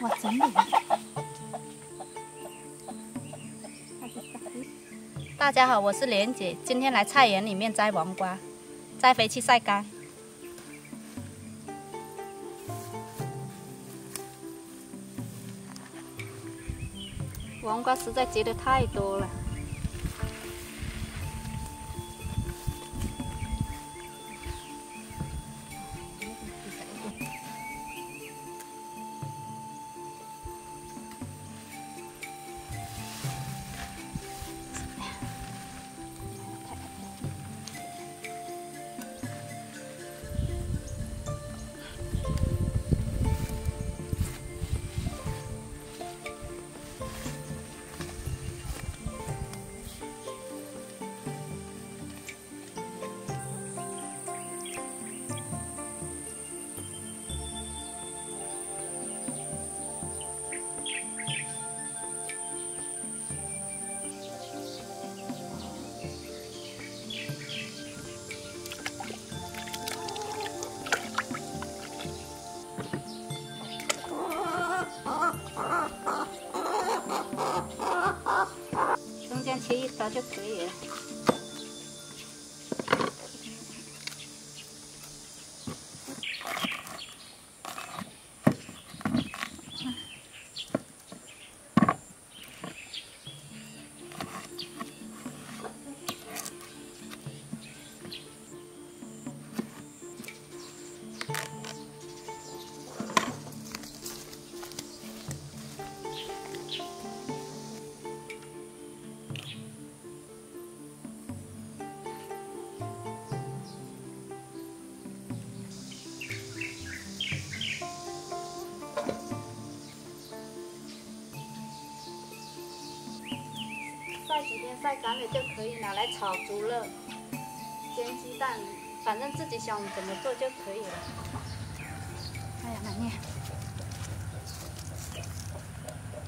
哇，真的！大家好，我是莲姐，今天来菜园里面摘黄瓜，摘回去晒干。黄瓜实在结的太多了。切一刀就可以了。晒几天晒干了就可以拿来炒猪肉、煎鸡蛋，反正自己想怎么做就可以了。哎呀，难念。